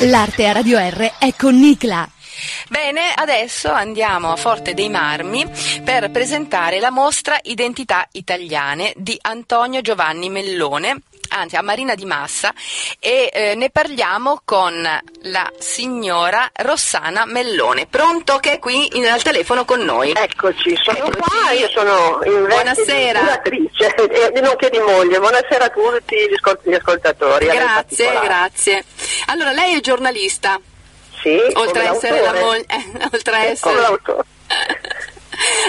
L'arte a Radio R è con Nicla. Bene, adesso andiamo a Forte dei Marmi per presentare la mostra Identità Italiane di Antonio Giovanni Mellone anzi a Marina di Massa e eh, ne parliamo con la signora Rossana Mellone. Pronto che è qui in, al telefono con noi? Eccoci, sono Eccoci. qua, io sono in Buonasera. curatrice e nonché di moglie. Buonasera a tutti gli, ascol- gli ascoltatori. Grazie, grazie. Allora, lei è giornalista, Sì, oltre a essere la moglie, eh, oltre a essere...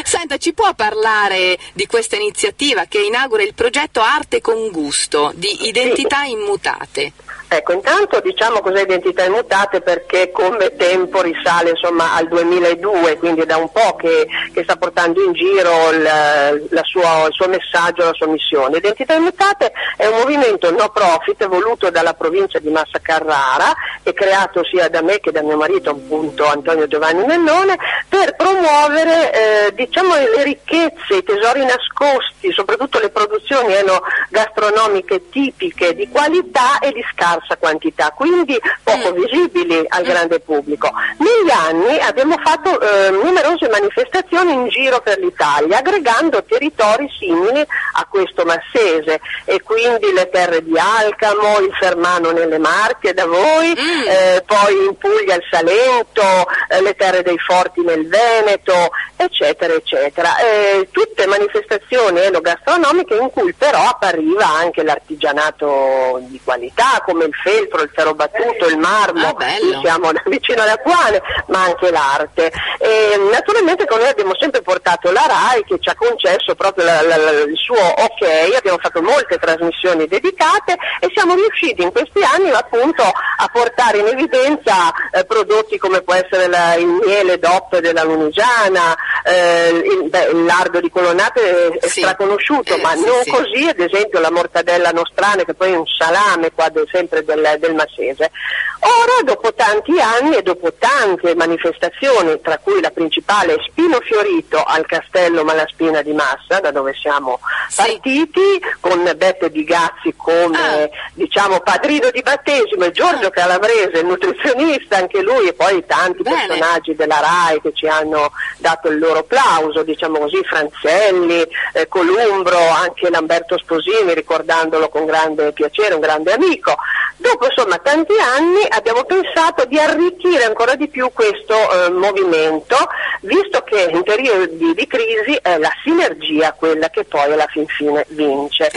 Senta, ci può parlare di questa iniziativa che inaugura il progetto Arte con Gusto di Identità Immutate? Ecco, intanto diciamo cos'è identità immutate perché come tempo risale insomma al 2002, quindi è da un po' che, che sta portando in giro il, la sua- il suo messaggio, la sua missione. Identità immutate è un movimento no profit voluto dalla provincia di Massa Carrara e creato sia da me che da mio marito appunto Antonio Giovanni Mellone per promuovere eh, diciamo le ricchezze, i tesori nascosti, soprattutto le produzioni enogastronomiche tipiche di qualità e di scarsa quantità, quindi poco visibili al grande pubblico. Negli anni abbiamo fatto eh, numerose manifestazioni in giro per l'Italia, aggregando territori simili a questo massese e quindi le terre di Alcamo, il Fermano nelle Marche da voi, eh, poi in Puglia il Salento, eh, le terre dei Forti nel Veneto, eccetera, eccetera. Eh, tutte manifestazioni enogastronomiche in cui però appariva anche l'artigianato di qualità, come il feltro, il ferro battuto, il marmo, Ah, siamo vicino alla quale, ma anche l'arte. E, naturalmente con noi abbiamo sempre portato la RAI che ci ha concesso proprio la- la- la- il suo ok, abbiamo fatto molte trasmissioni dedicate e siamo riusciti in questi anni appunto a portare in evidenza eh, prodotti come può essere il miele DOP della Lunigiana, eh, il, beh, il lardo di colonnate è Sì. straconosciuto, Eh, ma sì, non sì. così ad esempio la mortadella nostrana che poi è un salame qua de- sempre del, del Massese. Ora dopo tanti anni e dopo tante manifestazioni, tra cui la principale Spino Fiorito al Castello Malaspina di Massa, da dove siamo partiti, con Beppe Bigazzi come Ah. diciamo padrino di battesimo e Giorgio Calabrese, il nutrizionista, anche lui e poi tanti Bene. personaggi della RAI che ci hanno dato il loro plauso, diciamo così, Franzelli, eh, Columbro, anche Lamberto Sposini, ricordandolo con grande piacere, un grande amico. Dopo insomma tanti anni abbiamo pensato di arricchire ancora di più questo eh, movimento, visto che in periodi di crisi è la sinergia quella che poi alla fin fine vince.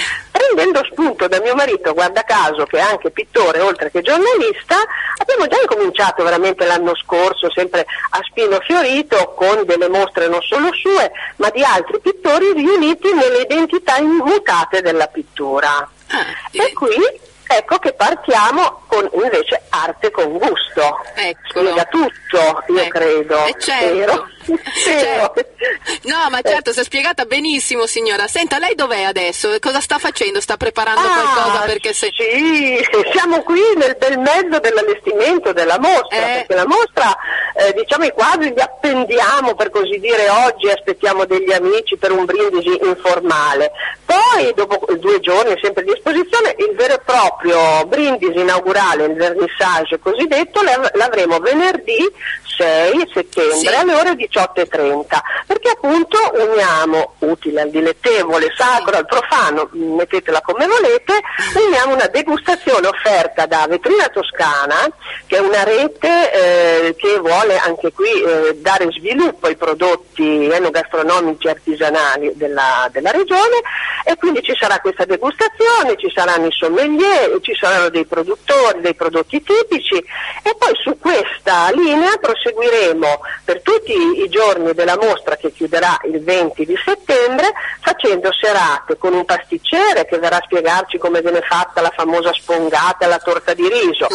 Prendendo spunto da mio marito, guarda caso, che è anche pittore oltre che giornalista, abbiamo già incominciato veramente l'anno scorso, sempre a Spino Fiorito, con delle mostre non solo sue, ma di altri pittori riuniti nelle identità immutate della pittura. Ah, E qui ecco che partiamo con invece arte con gusto. Eccolo. Spiega tutto, io Ecco. credo. Eh, certo. Certo. No, ma certo, si è spiegata benissimo, signora. Senta, lei dov'è adesso? Cosa sta facendo? Sta preparando Ah, qualcosa perché se... Sì, siamo qui nel bel mezzo dell'allestimento della mostra, Eh. perché la mostra, eh, diciamo i quadri li appendiamo per così dire oggi, aspettiamo degli amici per un brindisi informale. Poi, dopo due giorni sempre di esposizione, il vero e proprio brindisi inaugurale, il vernissage cosiddetto, l'av- l'avremo venerdì 6 settembre Sì. alle ore 18.30, perché appunto uniamo, utile al dilettevole, sacro al profano, mettetela come volete, uniamo una degustazione offerta da Vetrina Toscana, che è una rete eh, che vuole anche qui eh, dare sviluppo ai prodotti enogastronomici artigianali della, della regione e quindi ci sarà questa degustazione, ci saranno i sommelier, ci saranno dei produttori, dei prodotti tipici e poi su questa linea proseguiremo per tutti i giorni della mostra che chiuderà il 20 di settembre facendo serate con un pasticcere che verrà a spiegarci come viene fatta la famosa spongata la torta di riso,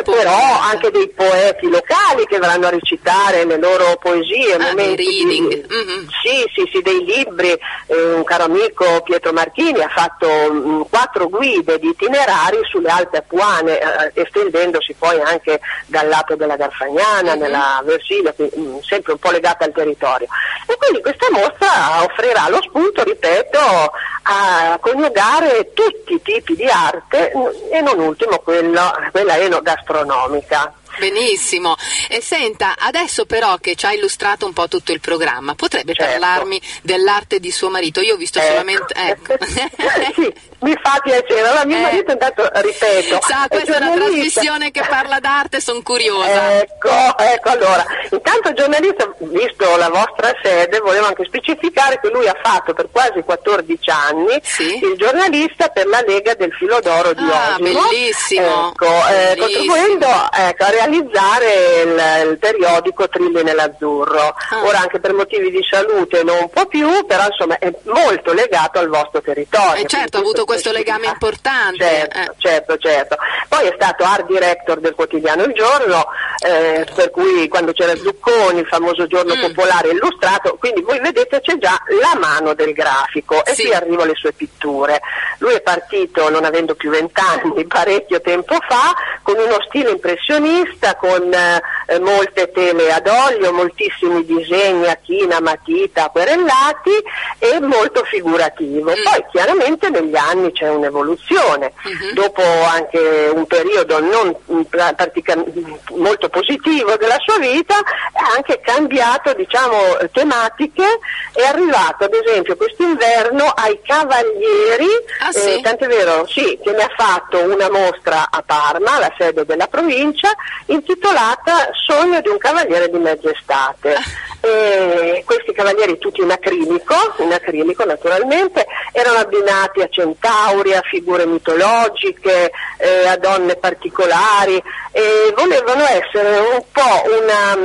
Eh, però anche dei poeti locali che verranno a recitare le loro poesie, Ah, momenti di- reading. Mhm. sì, sì, sì, dei libri. Eh, un caro amico Pietro Marchini ha fatto mm, quattro guide di itinerari sulle Alpi Apuane, eh, estendendosi poi anche dal lato della Garfagnana, Mhm. nella Versilia, quindi, mm, sempre un po' legata al territorio. E quindi questa mostra offrirà lo spunto, ripeto, a coniugare tutti i tipi di arte mm, e non ultimo quello- quella enogastronomica. Benissimo. E senta, adesso però che ci ha illustrato un po' tutto il programma, potrebbe Certo. parlarmi dell'arte di suo marito? Io ho visto Ecco. solamente... Ecco. sì, mi fa piacere. Allora, mio Eh. marito intanto, ripeto, Sa, questa è una giornalista. trasmissione che parla d'arte, sono curiosa. Ecco, ecco, allora, intanto giornalista, visto la vostra sede, volevo anche specificare che lui ha fatto per quasi 14 anni Sì. il giornalista per la Lega del Filo d'Oro di Ah, Osimo. bellissimo, Ecco, eh, bellissimo. contribuendo ecco, a realizzare il, il periodico Trilli nell'Azzurro. Ah. Ora anche per motivi di salute non può più, però insomma è molto legato al vostro territorio. Eh, certo, ha avuto questo legame importante, Certo, eh. certo, certo. Poi è stato art director del quotidiano Il Giorno, eh, per cui quando c'era Zucconi, il famoso giorno Mm. popolare illustrato, quindi voi vedete c'è già la mano del grafico e Sì. qui arrivo alle sue pitture. Lui è partito non avendo più vent'anni, parecchio tempo fa, con uno stile impressionista, con eh, molte tele ad olio, moltissimi disegni a china, matita, aquarellati e molto figurativo. Mm. Poi chiaramente negli anni c'è un'evoluzione, Mhm. dopo anche un periodo non molto positivo della sua vita, ha anche cambiato diciamo, eh, tematiche, è arrivato ad esempio quest'inverno ai Cavalieri, Ah, sì? eh, tant'è vero sì, che ne ha fatto una mostra a Parma, la sede della provincia, intitolata Sogno di un cavaliere di mezz'estate. E questi cavalieri tutti in acrilico, in acrilico naturalmente, erano abbinati a centauri, a figure mitologiche, eh, a donne particolari e volevano essere un po' una,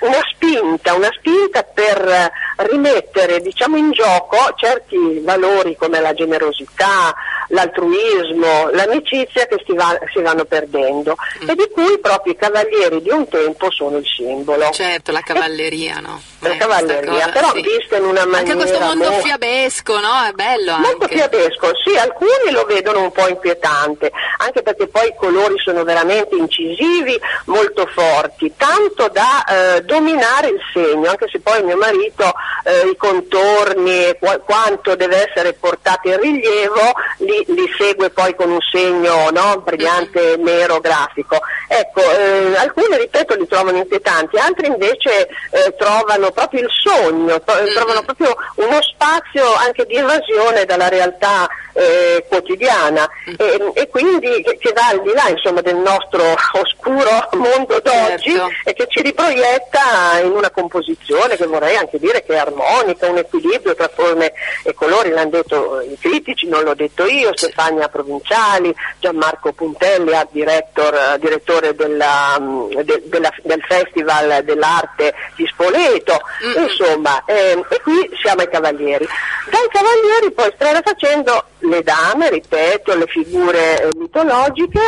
una spinta, una spinta per rimettere diciamo, in gioco certi valori come la generosità, l'altruismo, l'amicizia che si, va- si vanno perdendo e di cui proprio i cavalieri di un tempo sono il simbolo. Certo, la cavalleria, no? La Eh, cavalleria, però sì. vista in una Anche maniera questo mondo mo- fiabesco, no? È bello Molto anche. fiabesco, sì, alcuni lo vedono un po' inquietante, anche perché poi i colori sono veramente incisivi, molto forti, tanto da eh, dominare il segno, anche se poi mio marito eh, i contorni, e qua- quanto deve essere portato in rilievo, li, li segue poi con un segno no, brillante nero grafico. Ecco, eh, alcuni ripeto li trovano inquietanti, altri invece eh, trovano proprio il sogno, trovano proprio uno spazio anche di evasione dalla realtà eh, quotidiana Mm. e, e quindi che, che va al di là insomma, del nostro oscuro mondo d'oggi Certo. e che ci riproietta in una composizione che vorrei anche dire che è armonica, un equilibrio tra forme e colori, l'hanno detto i critici, non l'ho detto io, Stefania Provinciali, Gianmarco Puntelli, art director, eh, direttore della, mm, de- della- del Festival dell'Arte di Spoleto, Mm-mm. insomma, ehm, e qui siamo ai Cavalieri. Dai Cavalieri poi strada facendo le dame, ripeto, le figure eh, mitologiche,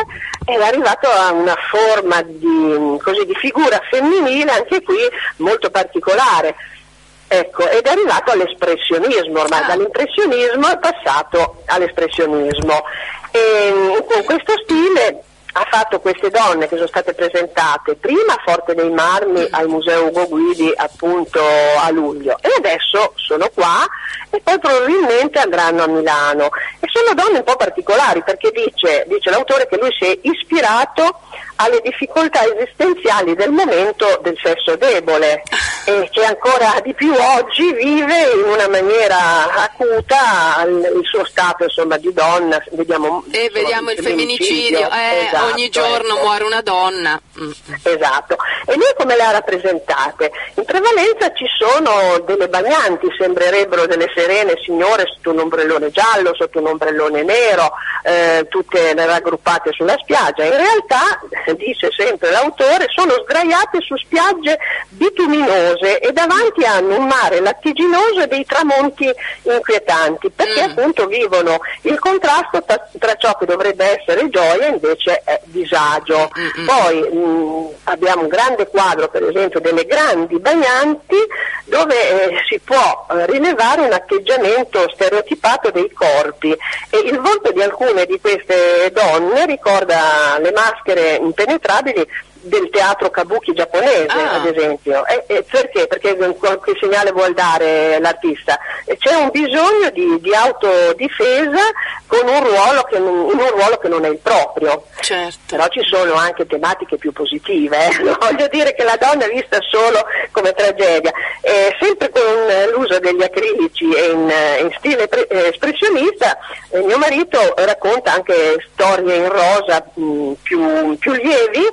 è arrivato a una forma di, così, di figura femminile, anche qui molto particolare. Ecco, ed è arrivato all'espressionismo, ormai Ah. dall'impressionismo è passato all'espressionismo. E con questo stile ha fatto queste donne che sono state presentate prima a Forte dei Marmi al Museo Ugo Guidi appunto a luglio e adesso sono qua e poi probabilmente andranno a Milano. E sono donne un po' particolari perché dice, dice l'autore che lui si è ispirato alle difficoltà esistenziali del momento del sesso debole e che ancora di più oggi vive in una maniera acuta il, suo stato insomma, di donna, vediamo, E insomma, vediamo il femminicidio, eh, Esatto, ogni giorno ecco. muore una donna. Mm. Esatto, e lui come le ha rappresentate? In prevalenza ci sono delle bagnanti, sembrerebbero delle serene signore sotto un ombrellone giallo, sotto un ombrellone nero, eh, tutte raggruppate sulla spiaggia. In realtà, dice sempre l'autore, sono sdraiate su spiagge bituminose e davanti hanno un mare lattiginoso e dei tramonti inquietanti, perché Mm. appunto vivono il contrasto tra, tra ciò che dovrebbe essere gioia e invece è disagio. Mm, mm. Poi mh, abbiamo un grande quadro per esempio delle grandi bagnanti dove eh, si può eh, rilevare un atteggiamento stereotipato dei corpi e il volto di alcune di queste donne ricorda le maschere impenetrabili del teatro kabuki giapponese, Ah. ad esempio. E- e perché? Perché che segnale vuol dare l'artista? C'è un bisogno di, di autodifesa con un ruolo che non, in un ruolo che non è il proprio. Certo. Però ci sono anche tematiche più positive, eh. voglio dire che la donna è vista solo come tragedia. Eh, sempre con eh, l'uso degli acrilici e in, eh, in stile pre- eh, espressionista, eh, mio marito racconta anche storie in rosa mh, più, più lievi,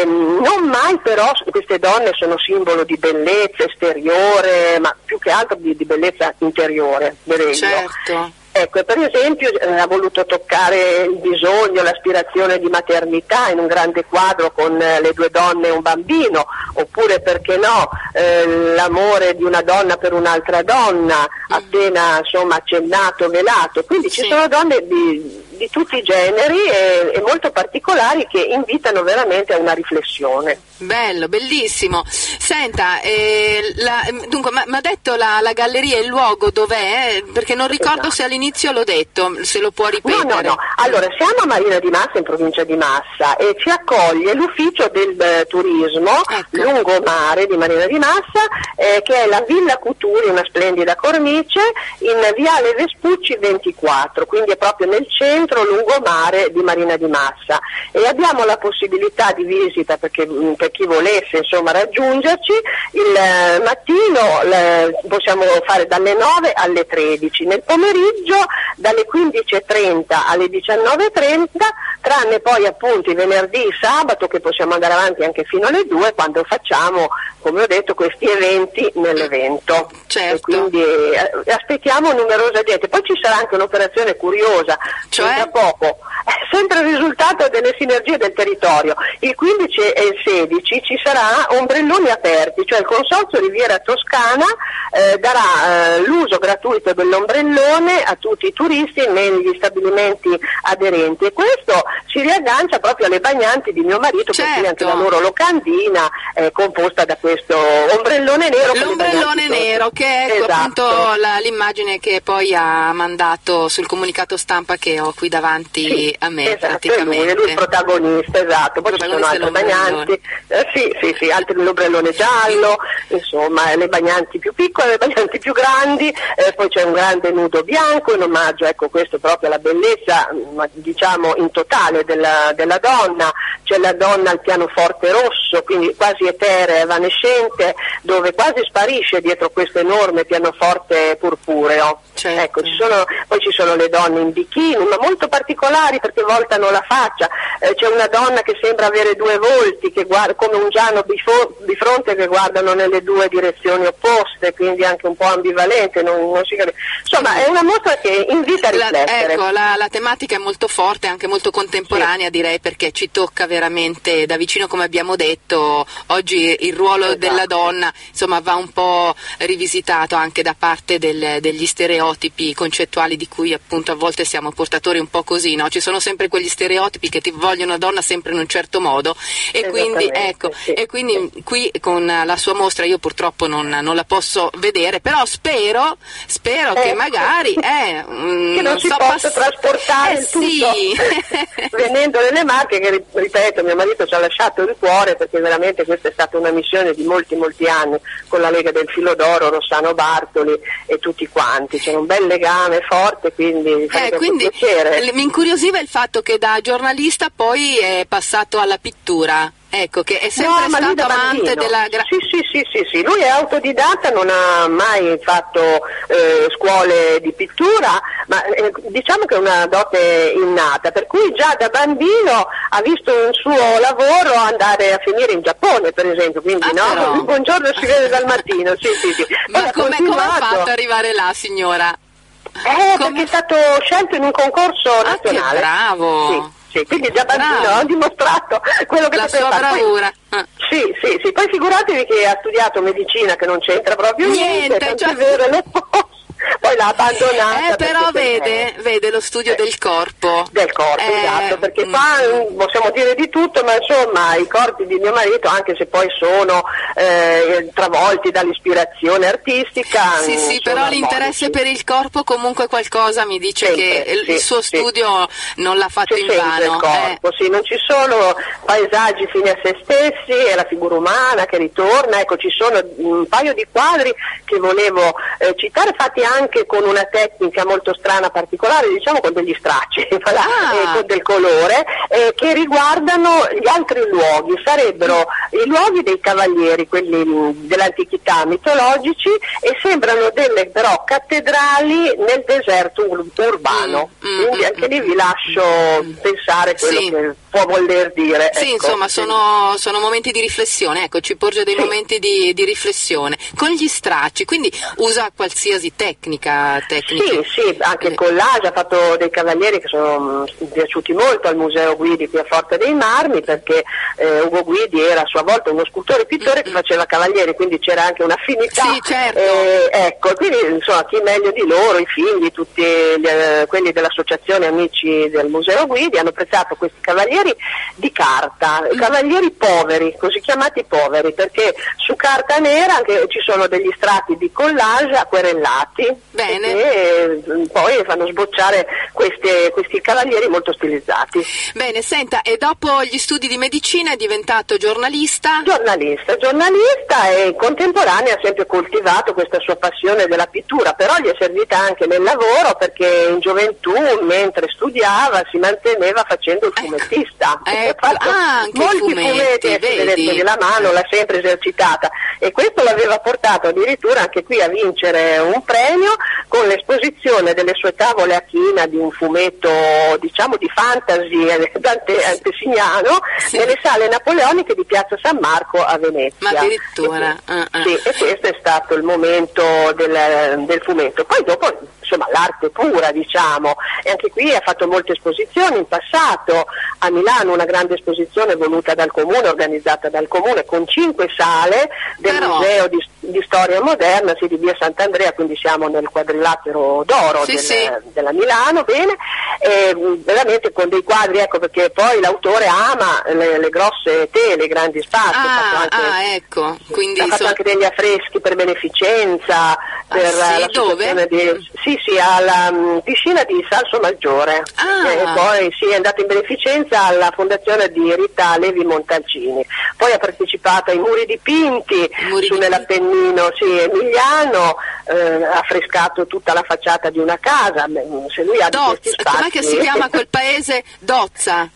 eh, non mai però queste donne sono simbolo di bellezza esteriore, ma più che altro di, di bellezza interiore, direi. Certo. Ecco, per esempio eh, ha voluto toccare il bisogno, l'aspirazione di maternità in un grande quadro con eh, le due donne e un bambino, oppure perché no, eh, l'amore di una donna per un'altra donna, appena insomma accennato, velato. Quindi ci Sì. sono donne di, di tutti i generi e, e molto particolari che invitano veramente a una riflessione. Bello, bellissimo. Senta, eh, la- dunque, mi ha detto la, la galleria il luogo dov'è? Perché non ricordo Esatto. se all'inizio l'ho detto, se lo può No, ripetere. no, no. Allora, siamo a Marina di Massa, in provincia di Massa, e ci accoglie l'ufficio del eh, turismo Ecco. lungomare di Marina di Massa, eh, che è la Villa Cuturi, una splendida cornice, in Viale Vespucci 24, quindi è proprio nel centro lungomare di Marina di Massa. E abbiamo la possibilità di visita perché, mh, per chi volesse insomma, raggiungerci, il eh, mattino le- possiamo fare dalle 9 alle 13, nel pomeriggio dalle 15.30 alle 19.30, tranne poi appunto i venerdì, il sabato che possiamo andare avanti anche fino alle 2 quando facciamo, come ho detto, questi eventi nell'evento. Certo. E quindi eh, aspettiamo numerosa gente. Poi ci sarà anche un'operazione curiosa, Cioè? Tra poco, sempre il risultato delle sinergie del territorio. Il 15 e il 16 ci sarà ombrelloni aperti, cioè il Consorzio Riviera Toscana eh, darà eh, l'uso gratuito dell'ombrellone a tutti i turisti negli stabilimenti aderenti e questo si riaggancia proprio alle bagnanti di mio marito Certo. perché anche la loro locandina è composta da questo ombrellone nero. L'ombrellone nero, che è ecco, Esatto. appunto la- l'immagine che poi ha mandato sul comunicato stampa che ho qui davanti Sì, a me esatto, è praticamente. lui, è lui il protagonista, esatto. Poi ci sono altri bagnanti, eh, sì, sì, sì, altri l'ombrellone giallo, insomma, le bagnanti più piccole, le bagnanti più grandi, eh, poi c'è un grande nudo bianco in omaggio, ecco, questo proprio alla bellezza, diciamo in totale della, della donna, c'è la donna al pianoforte rosso, quindi quasi eterea, evanescente, dove quasi sparisce dietro questo enorme pianoforte purpureo. Certo. Ecco, ci sono- poi ci sono le donne in bikini, ma molto particolari perché voltano la faccia. Eh, c'è una donna che sembra avere due volti, che guarda, come un Giano di fronte che guardano nelle due direzioni opposte, quindi anche un po' ambivalente. non- non si capisce. Insomma, è una mostra che invita a La, riflettere. ecco, la, la tematica è molto forte, anche molto contemporanea direi perché ci tocca veramente da vicino come abbiamo detto, oggi il ruolo Esatto. della donna insomma va un po' rivisitato anche da parte del- degli stereotipi concettuali di cui appunto a volte siamo portatori un po' così, no? ci sono sempre quegli stereotipi che ti vogliono una donna sempre in un certo modo e quindi, ecco, sì. e quindi qui con la sua mostra io purtroppo non, non la posso vedere, però spero, spero che Ecco. magari eh, mm, che non si so, possa pass- trasportare eh, il tutto sì. venendo nelle marche che ri- ripeto mio marito ci ha lasciato il cuore perché veramente questa è stata una missione di molti molti anni con la Lega del Filo d'Oro, Rossano Bartoli e tutti quanti, c'è un bel legame forte quindi Eh, quindi piacere. mi incuriosiva il fatto che da giornalista poi è passato alla pittura. Ecco, che è sempre No, stato amante della gra- Sì, sì, sì, sì, sì, lui è autodidatta, non ha mai fatto eh, scuole di pittura, ma eh, diciamo che è una dote innata, per cui già da bambino ha visto un suo lavoro andare a finire in Giappone, per esempio, quindi Ah, no, però. buongiorno si vede dal mattino, sì, sì, sì. Ma come, ha fatto ad arrivare là, signora? Eh, Come- perché è stato scelto in un concorso Ah, nazionale. bravo! Sì, sì, quindi già bambino ha dimostrato quello che La sua fare. Poi-. Ah. Sì, sì, sì, poi figuratevi che ha studiato medicina che non c'entra proprio niente, Niente, cioè- vero. Poi l'ha abbandonata. Eh, però vede, vede lo studio Eh. del corpo. del corpo, Eh, esatto, perché mm, qua possiamo dire di tutto, ma insomma i corpi di mio marito, anche se poi sono eh, travolti dall'ispirazione artistica, Sì, sì, però l'interesse armonici. per il corpo comunque qualcosa mi dice Sempre, che il- sì, il suo sì. studio non l'ha fatto C'è in vano. il eh. corpo, sì, non ci sono paesaggi fini a se stessi, è la figura umana che ritorna, ecco ci sono un paio di quadri che volevo eh, citare fatti anche con una tecnica molto strana, particolare, diciamo con degli stracci, Ah. con del colore, eh, che riguardano gli altri luoghi, sarebbero i luoghi dei cavalieri, quelli dell'antichità mitologici e sembrano delle però cattedrali nel deserto ur- urbano, Mm, mm, quindi mm, anche lì mm, vi lascio pensare quello Sì. che può voler dire. Sì, ecco. insomma, sono, sono momenti di riflessione, ecco, ci porge dei Sì. momenti di, di riflessione. Con gli stracci, quindi usa qualsiasi tecnica, tecnica. Sì, sì, anche il Eh, collage ha fatto dei cavalieri che sono mh, piaciuti molto al Museo Guidi qui a Forte dei Marmi perché eh, Ugo Guidi era a sua volta uno scultore e pittore che faceva cavalieri, quindi c'era anche un'affinità. Sì, certo. Eh, ecco, quindi insomma chi meglio di loro, i figli, tutti gli, eh, quelli dell'associazione Amici del Museo Guidi hanno apprezzato questi cavalieri di carta, Mm. cavalieri poveri, così chiamati poveri, perché su carta nera anche ci sono degli strati di collage acquerellati Bene. e poi fanno sbocciare queste- questi cavalieri molto stilizzati. Bene, senta, e dopo gli studi di medicina è diventato giornalista? Giornalista, giornalista e contemporanea ha sempre coltivato questa sua passione della pittura, però gli è servita anche nel lavoro perché in gioventù, mentre studiava, si manteneva facendo il Ecco, fumettista. fatto ah, anche molti fumetti, vedi? vedeteli la mano l'ha sempre esercitata e questo l'aveva portato addirittura anche qui a vincere un premio con l'esposizione delle sue tavole a china di un fumetto diciamo di fantasy eh, dante- antesignano Sì. nelle sale napoleoniche di Piazza San Marco a Venezia. Ma addirittura, E, ah, ah. sì, e questo è stato il momento del, del fumetto. Poi dopo insomma l'arte pura diciamo. E anche qui ha fatto molte esposizioni in passato. A Milano una grande esposizione voluta dal comune organizzata dal comune con cinque sale del Però- museo di, di storia moderna sì, di via Sant'Andrea quindi siamo nel quadrilatero d'oro Sì, del- sì. della Milano bene e, mh, veramente con dei quadri ecco perché poi l'autore ama le, le grosse tele i grandi spazi Ah, anche- ah, ecco, quindi ha fatto so- anche degli affreschi per beneficenza, per Ah, sì? Dove? di sì, sì, alla mm, piscina di Salso Maggiore. Ah. E poi sì, è andato in beneficenza alla fondazione di Rita Levi Montalcini. Poi ha partecipato ai muri dipinti Muri su dipinti. nell'Appennino sì, emiliano, eh, ha affrescato tutta la facciata di una casa. Se lui ha Dozza, spazi. com'è che si chiama quel paese? Dozza.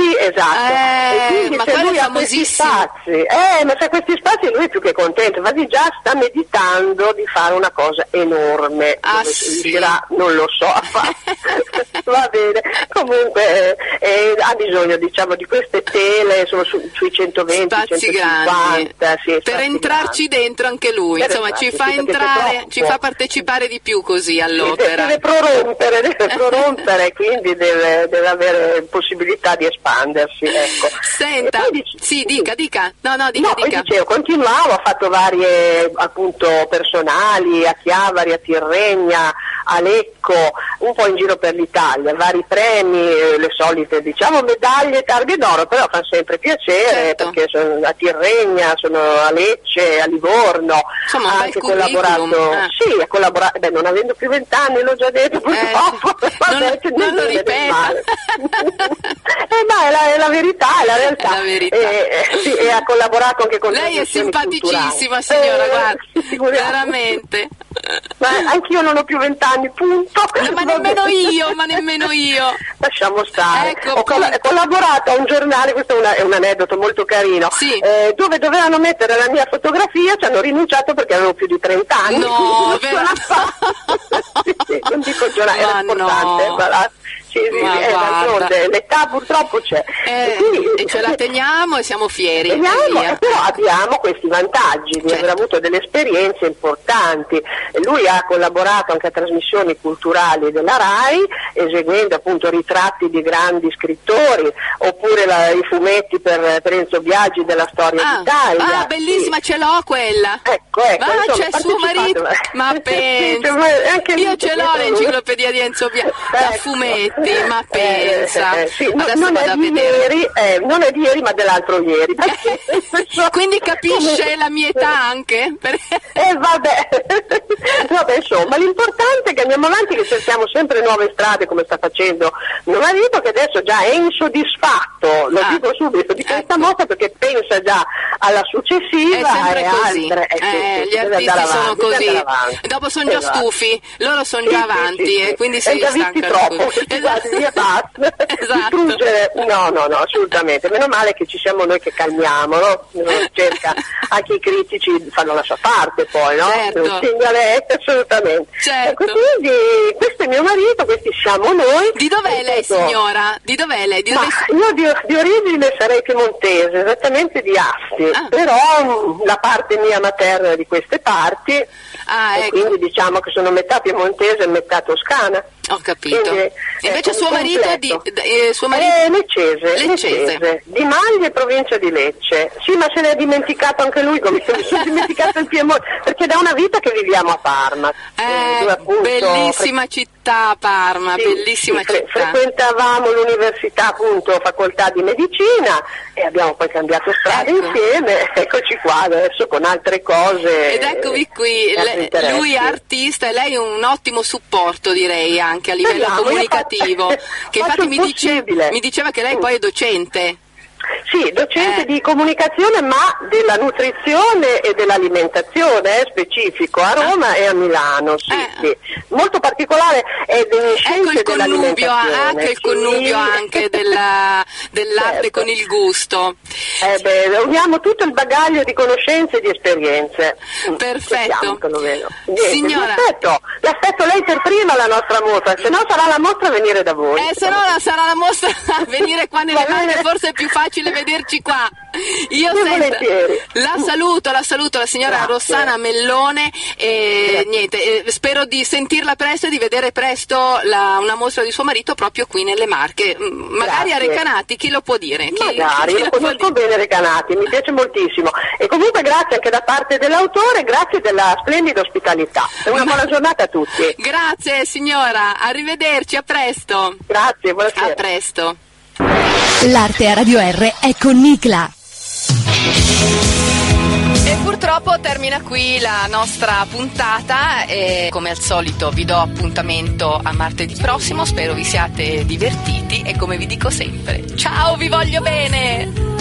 Sì, esatto. Eh, E quindi ma se lui ha questi spazi, eh, ma se questi spazi lui è più che contento, infatti già sta meditando di fare una cosa enorme. Ah, sì? riuscirà, non lo so. Va bene, comunque eh, ha bisogno diciamo di queste tele, sono su- sui 120, Spazi 150, grandi. sì, per entrarci dentro anche lui, Per insomma, ci fa entrare, ci fa partecipare di più così grandi. all'opera. Deve prorompere, deve prorompere, quindi deve, deve avere possibilità di espandersi. Ecco. Senta, E poi dic- sì, dica, dica. No, no, dica, No, dica. dicevo, continuavo, ho fatto varie appunto personali a Chiavari, a Tirregna, a Lecco, un po' in giro per l'Italia, vari premi, eh, le solite diciamo medaglie, targhe d'oro, però fa sempre piacere Certo. perché sono a Tirregna, sono a Lecce, a Livorno, Insomma, ha anche collaborato, eh. sì, ha collaborato, beh non avendo più vent'anni l'ho già detto purtroppo, sì. Non- che non lo ripeta. male. eh, ma è la, è la verità, è la realtà. È la verità. E, eh, sì, e ha collaborato anche con Lei è simpaticissima, culturali. signora, Eh, guarda, veramente. Ma anch'io non ho più vent'anni, punto. No, ma nemmeno io, ma nemmeno io. Lasciamo stare. Ecco, ho appunto. collaborato a un giornale, questo è, una- è un aneddoto molto carino, Sì. eh, dove dovevano mettere la mia fotografia, ci hanno rinunciato perché avevo più di 30 anni. No, non fatta. Sì, sì, non dico giornale, Ma era importante. no. Eh, l'età purtroppo c'è. Eh, quindi, e ce la teniamo e siamo fieri. Teniamo, e però abbiamo questi vantaggi di certo. aver avuto delle esperienze importanti. Lui ha collaborato anche a trasmissioni culturali della RAI, eseguendo appunto ritratti di grandi scrittori, oppure la, i fumetti per, per Enzo Biaggi della storia ah, d'Italia. Ah, bellissima, sì. ce l'ho quella. Ecco, ecco. Ma insomma, c'è suo marito. Ma pensa. sì, Io ce l'ho l'enciclopedia di Enzo Biaggi, da fumetti Ma eh, pensa. Eh, eh, sì, no, non, è di ieri, eh, non è di ieri, ma dell'altro ieri. Quindi capisce la mia età anche? eh, vabbè. Vabbè, insomma, l'importante è che andiamo avanti, che cerchiamo sempre nuove strade, come sta facendo mio marito, che adesso già è insoddisfatto, lo ah, dico subito, di questa ecco. mossa perché pensa già alla successiva e altre. Eh, eh, gli artisti sono così. Dopo sono già esatto. stufi, loro sono già avanti e quindi si stancano. troppo. Esatto via basta esatto. distruggere no no no assolutamente meno male che ci siamo noi che calmiamo no? cerca anche i critici fanno la sua parte poi no? certo. Segnalette, assolutamente certo. ecco, quindi questo è mio marito questi siamo noi di dov'è lei signora? di dov'è lei? Di dove... io di, di, origine sarei piemontese esattamente di Asti ah. però mm, la parte mia materna è di queste parti ah, ecco. quindi diciamo che sono metà piemontese e metà toscana ho capito. Quindi, Invece suo marito, di, eh, suo marito... È leccese, leccese. leccese, di Maglie, provincia di Lecce. Sì, ma se ne è dimenticato anche lui, come se si è dimenticato il Piemonte, perché da una vita che viviamo a Parma. Eh, appunto, bellissima città Parma, sì, bellissima sì, città. frequentavamo l'università, appunto, facoltà di medicina e abbiamo poi cambiato strada ecco. insieme. Eccoci qua adesso con altre cose. Ed eccovi qui, le, lui è artista e lei è un ottimo supporto, direi anche a livello Speriamo, comunicativo, faccio, che infatti mi, dice, mi diceva che lei poi è docente. Sì, docente eh. di comunicazione ma della nutrizione e dell'alimentazione, è specifico, a Roma ah. e a Milano, sì, eh. sì. Molto particolare è delle scienze ecco il connubio, anche il connubio anche della, dell'arte certo. con il gusto. Eh beh, uniamo tutto il bagaglio di conoscenze e di esperienze. Mm, Perfetto. Niente, Signora. L'aspetto, l'aspetto lei per prima la nostra mostra, se no sarà la mostra a venire da voi. Eh, se no sarà la mostra a venire qua nelle mani, forse è più facile vederci qua. Io sento, la saluto, la saluto la signora Grazie. Rossana Mellone e niente, eh, spero di sentirla presto e di vedere presto la, una mostra di suo marito proprio qui nelle Marche. Mm, magari Grazie. a Recanati, chi lo può dire? Chi, Magari, chi lo conosco bene Recanati, mi piace moltissimo. E comunque grazie anche da parte dell'autore, grazie della splendida ospitalità. E una Ma... buona giornata a tutti. Grazie signora, arrivederci, a presto. Grazie, buonasera. A presto. L'arte a Radio R è con Nicla. E purtroppo termina qui la nostra puntata e come al solito vi do appuntamento a martedì prossimo, spero vi siate divertiti e come vi dico sempre, ciao, vi voglio bene!